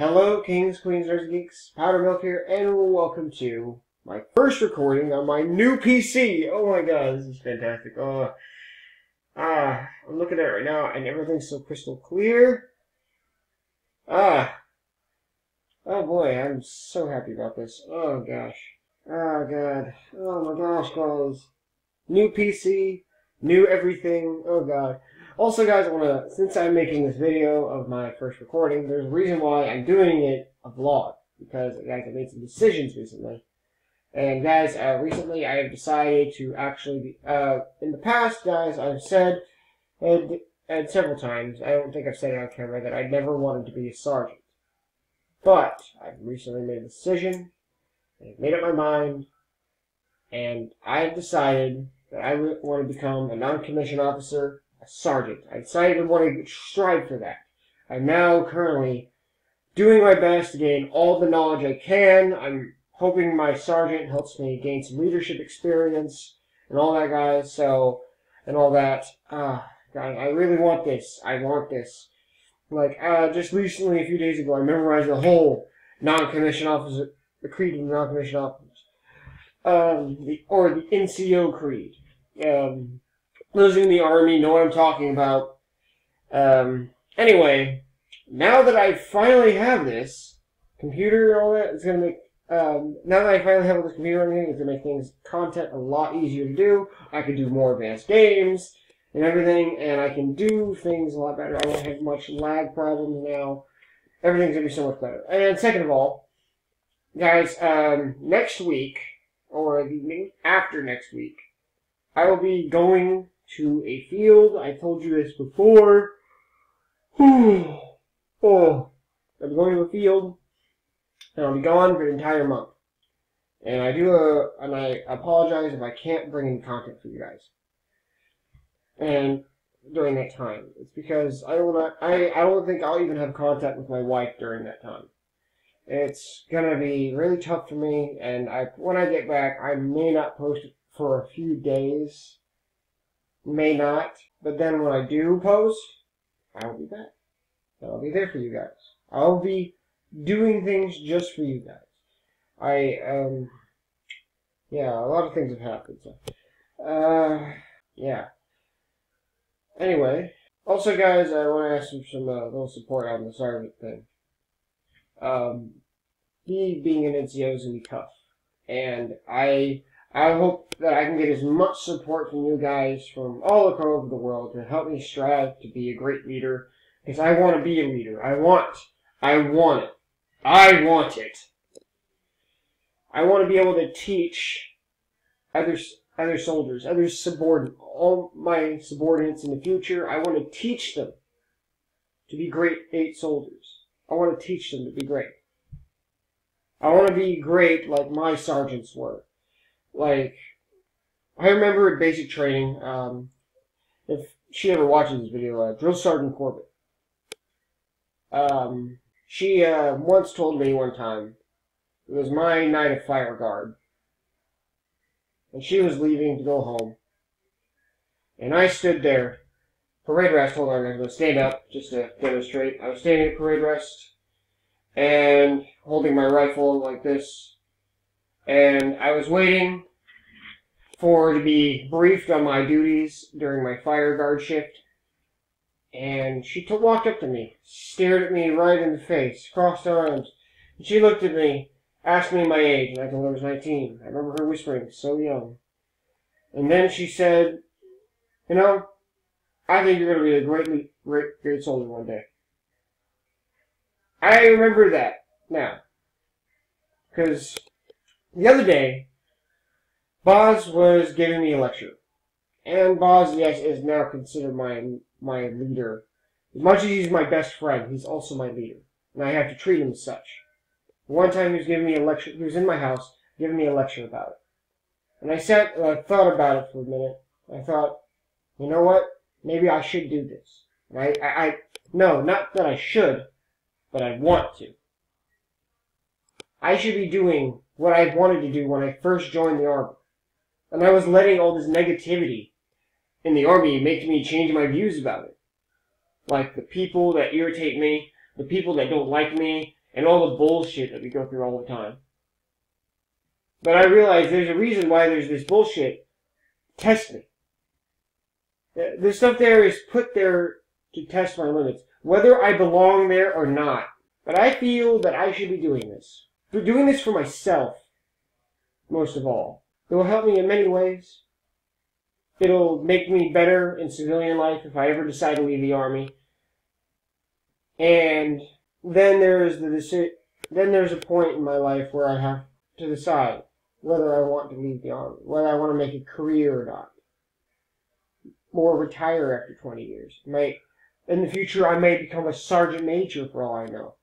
Hello, kings, queens, nerds, geeks. Powder Milk here, and welcome to my first recording on my new PC. Oh my god, this is fantastic. Oh, ah, I'm looking at it right now, and everything's so crystal clear. Ah, oh boy, I'm so happy about this. Oh gosh. Oh god. Oh my gosh, guys. New PC, new everything. Oh god. Also, guys, I want to, since I'm making this video of my first recording, there's a reason why I'm doing it a vlog. Because, guys, I made some decisions recently. And, guys, uh, recently I have decided to actually, be, uh, in the past, guys, I've said, and, and several times, I don't think I've said it on camera, that I never wanted to be a sergeant. But, I've recently made a decision, I've made up my mind, and I've decided that I want to become a non-commissioned officer a sergeant. I decided I want to strive for that. I'm now currently doing my best to gain all the knowledge I can. I'm hoping my sergeant helps me gain some leadership experience and all that, guys. So, and all that. Ah, God, I really want this. I want this. Like, uh, just recently, a few days ago, I memorized the whole non-commissioned officer, the creed of non-commissioned officers. Um, the, or the NCO creed. Um, in the army know what I'm talking about. Um, anyway, now that I finally have this computer and all that, it's gonna make. Um, now that I finally have this computer and everything, it's gonna make things content a lot easier to do. I can do more advanced games and everything, and I can do things a lot better. I won't have much lag problems now. Everything's gonna be so much better. And second of all, guys, um, next week or the after next week, I will be going to a field. I told you this before. oh, I'm going to a field, and I'll be gone for an entire month. And I do a, and I apologize if I can't bring any content for you guys. And during that time, it's because I don't, I, I don't think I'll even have contact with my wife during that time. It's gonna be really tough for me, and I, when I get back, I may not post for a few days may not. But then when I do post, I'll be back. I'll be there for you guys. I'll be doing things just for you guys. I, um, yeah, a lot of things have happened. So, uh, yeah. Anyway, also, guys, I want to ask for some uh, little support on the sergeant thing. Um, me being an NCO is gonna be tough, and I I hope that I can get as much support from you guys from all over the world to help me strive to be a great leader. Because I want to be a leader. I want, I want it. I want it. I want to be able to teach other, other soldiers, other subordinates, all my subordinates in the future. I want to teach them to be great eight soldiers. I want to teach them to be great. I want to be great like my sergeants were like I remember at basic training, um, if she ever watches this video, uh, Drill Sergeant Corbett. Um, she uh, once told me one time it was my night of fire guard, and she was leaving to go home, and I stood there. Parade rest. Hold on, I'm to stand up just to demonstrate. I was standing at parade rest and holding my rifle like this, and I was waiting for to be briefed on my duties during my fire guard shift. And she t- walked up to me, stared at me right in the face, crossed her arms, and she looked at me, asked me my age, and I told her I was 19. I remember her whispering, so young. And then she said, You know, I think you're going to be a great, great, great soldier one day. I remember that now. Because the other day, Boz was giving me a lecture. And Boz, yes, is now considered my my leader. As much as he's my best friend, he's also my leader. And I have to treat him as such. One time he was giving me a lecture, he was in my house, giving me a lecture about it. And I sat and I thought about it for a minute. I thought, you know what? Maybe I should do this. Right? I, I no, not that I should, but I want to. I should be doing what I wanted to do when I first joined the army. And I was letting all this negativity in the army make me change my views about it. Like the people that irritate me, the people that don't like me, and all the bullshit that we go through all the time. But I realize there's a reason why there's this bullshit. Test me. The stuff there is put there to test my limits, whether I belong there or not. But I feel that I should be doing this. For doing this for myself, most of all. It will help me in many ways. It'll make me better in civilian life if I ever decide to leave the army. And then there's the deci- then there's a point in my life where I have to decide whether I want to leave the army, whether I want to make a career or not, or retire after 20 years. May in the future I may become a sergeant major for all I know,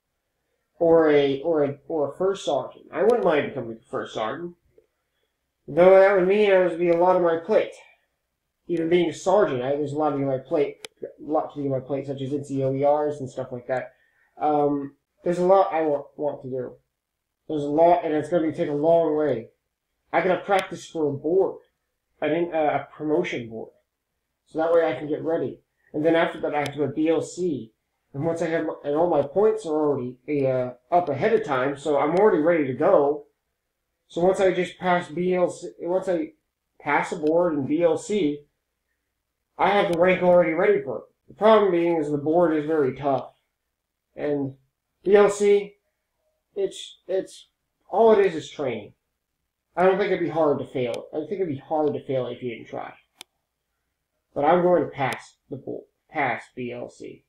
or a or a or a first sergeant. I wouldn't mind becoming a first sergeant, though that would mean it would be a lot of my plate. Even being a sergeant, I, there's a lot of my plate, a lot to do on my plate, such as NCOERs and stuff like that. Um, there's a lot I want, want to do. There's a lot, and it's going to take a long way. I gotta practice for a board, uh, a promotion board, so that way I can get ready. And then after that, I have to a BLC. And once I have, and all my points are already uh, up ahead of time, so I'm already ready to go. So once I just pass BLC, once I pass a board in BLC, I have the rank already ready for it. The problem being is the board is very tough. And BLC, it's, it's, all it is is training. I don't think it'd be hard to fail. I think it'd be hard to fail if you didn't try. But I'm going to pass the board, pass BLC.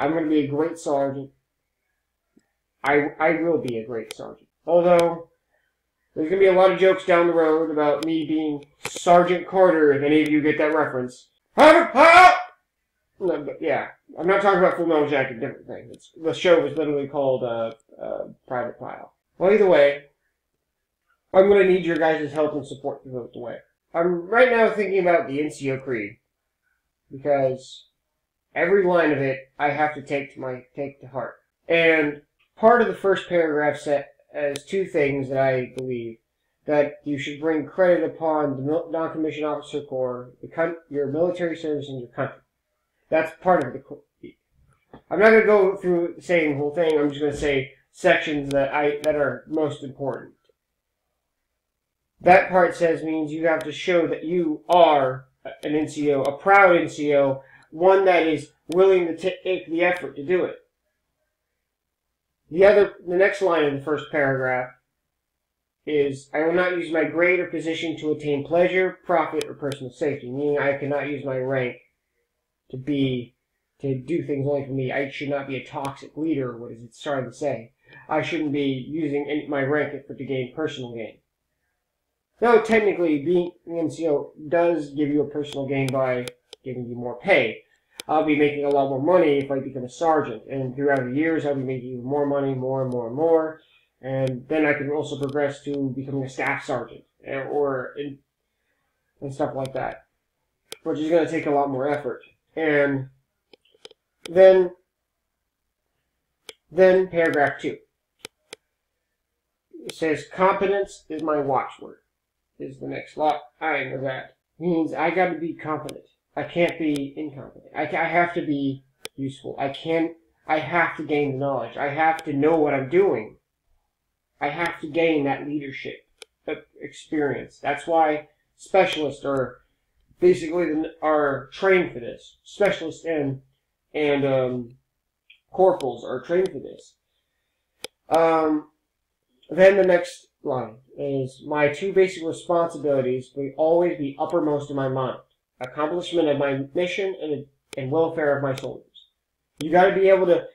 I'm going to be a great sergeant. I I will be a great sergeant. Although there's going to be a lot of jokes down the road about me being Sergeant Carter. If any of you get that reference, no, but yeah, I'm not talking about Full Metal Jacket. Different thing. It's, the show was literally called uh, uh, Private Pyle. Well, either way, I'm going to need your guys' help and support to vote the way. I'm right now thinking about the NCO Creed because every line of it I have to take to my take to heart. And part of the first paragraph set as two things that I believe that you should bring credit upon the non-commissioned officer corps, the your military service, and your country. That's part of the. I'm not going to go through saying the whole thing. I'm just going to say sections that I that are most important. That part says means you have to show that you are an NCO, a proud NCO, one that is willing to take the effort to do it. The other, the next line of the first paragraph is, I will not use my grade or position to attain pleasure, profit, or personal safety, meaning I cannot use my rank to be, to do things only for me. I should not be a toxic leader, what is it trying to say? I shouldn't be using any, my rank to gain personal gain. Though technically being an NCO does give you a personal gain by giving you more pay. I'll be making a lot more money if I become a sergeant, and throughout the years I'll be making even more money, more and more and more, and then I can also progress to becoming a staff sergeant, eh, or in, and stuff like that, which is going to take a lot more effort. And then, then paragraph two. It says competence is my watchword is the next lot. I know that. Means I gotta be competent. I can't be incompetent. I, I have to be useful. I can't, I have to gain the knowledge. I have to know what I'm doing. I have to gain that leadership experience. That's why specialists are basically are trained for this. Specialists and and um, corporals are trained for this. Um, then the next line is my two basic responsibilities will always be uppermost in my mind. Accomplishment of my mission and, and welfare of my soldiers. You gotta be able to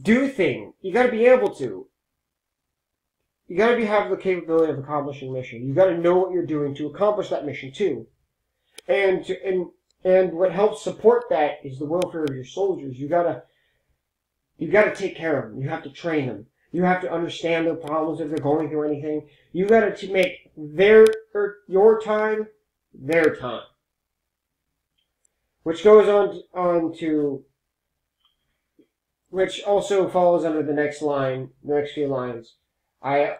do things. You gotta be able to. You gotta be have the capability of accomplishing mission. You gotta know what you're doing to accomplish that mission too. And to, and and what helps support that is the welfare of your soldiers. You gotta you gotta take care of them. You have to train them. You have to understand their problems if they're going through anything. You got to make their or your time their time, which goes on on to which also follows under the next line, the next few lines. I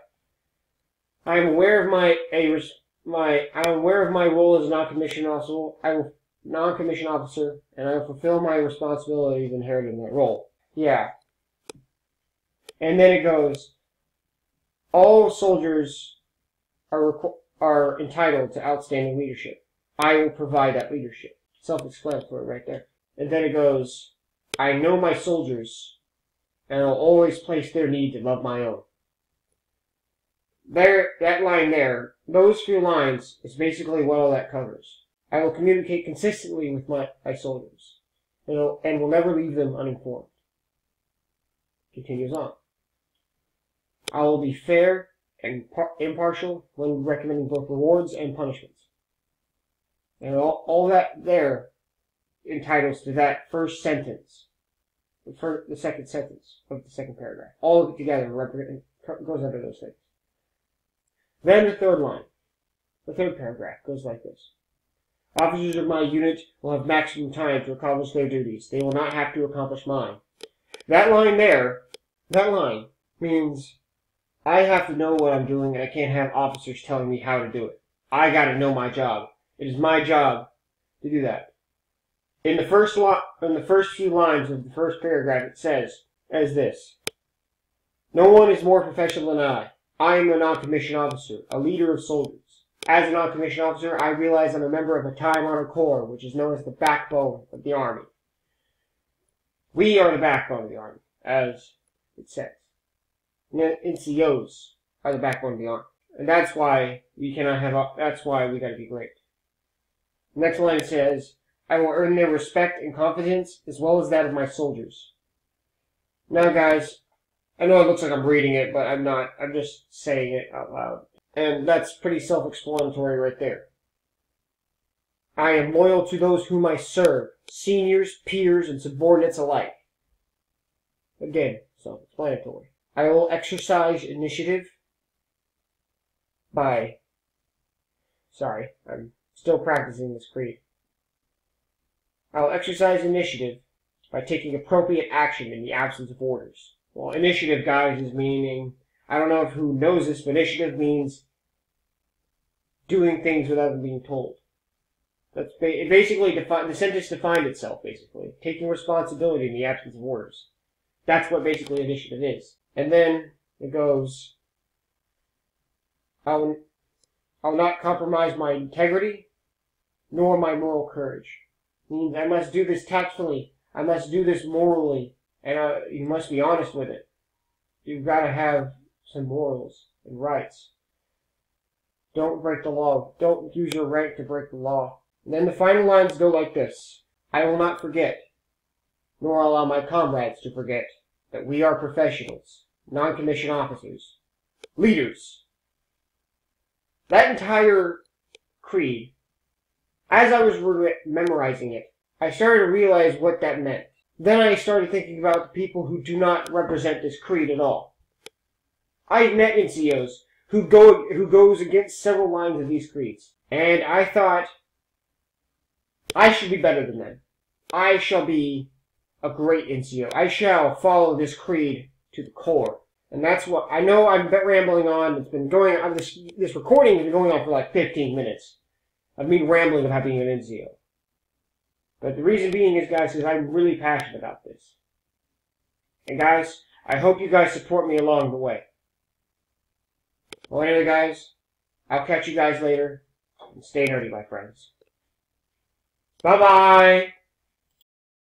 I am aware of my a my I am aware of my role as a non-commissioned officer. I will non-commissioned officer, and I will fulfill my responsibilities inherited in that role. Yeah, And then it goes, all soldiers are, are entitled to outstanding leadership. I will provide that leadership. Self-explanatory right there. And then it goes, I know my soldiers, and I'll always place their needs above my own. There, that line there, those few lines is basically what all that covers. I will communicate consistently with my, my soldiers, and will, and will never leave them uninformed. Continues on. I will be fair and par- impartial when recommending both rewards and punishments. And all, all that there entitles to that first sentence, the, first, the second sentence of the second paragraph. All of it together goes under those things. Then the third line, the third paragraph goes like this. Officers of my unit will have maximum time to accomplish their duties. They will not have to accomplish mine. That line there, that line means I have to know what I'm doing and I can't have officers telling me how to do it. I gotta know my job. It is my job to do that. In the first lo- in the first few lines of the first paragraph it says as this. No one is more professional than I. I am a non-commissioned officer, a leader of soldiers. As a non-commissioned officer, I realize I'm a member of a time-honored corps, which is known as the backbone of the Army. We are the backbone of the Army, as it says. NCOs are the backbone of the Army. And that's why we cannot have, that's why we gotta be great. Next line says, I will earn their respect and confidence as well as that of my soldiers. Now guys, I know it looks like I'm reading it, but I'm not. I'm just saying it out loud. And that's pretty self-explanatory right there. I am loyal to those whom I serve, seniors, peers, and subordinates alike. Again, self-explanatory. I will exercise initiative by, sorry, I'm still practicing this creed. I will exercise initiative by taking appropriate action in the absence of orders. Well, initiative, guys, is meaning, I don't know if who knows this, but initiative means doing things without being told. That's ba- it basically defi- the sentence defined itself, basically. Taking responsibility in the absence of orders. That's what basically initiative is. And then it goes, I'll, I'll not compromise my integrity, nor my moral courage. Means I must do this tactfully. I must do this morally and uh, you must be honest with it. You've got to have some morals and rights. Don't break the law. Don't use your rank to break the law. And then the final lines go like this. I will not forget, nor allow my comrades to forget, that we are professionals, non-commissioned officers, leaders. That entire creed, as I was re- memorizing it, I started to realize what that meant. Then I started thinking about the people who do not represent this creed at all. I've met NCOs who go who goes against several lines of these creeds, and I thought I should be better than them. I shall be a great NCO. I shall follow this creed to the core. And that's what I know. I'm rambling on. It's been going on. This this recording has been going on for like 15 minutes of me rambling about being an NCO. But the reason being is, guys, is I'm really passionate about this. And guys, I hope you guys support me along the way. Well, anyway, guys, I'll catch you guys later. And stay nerdy, my friends. Bye-bye!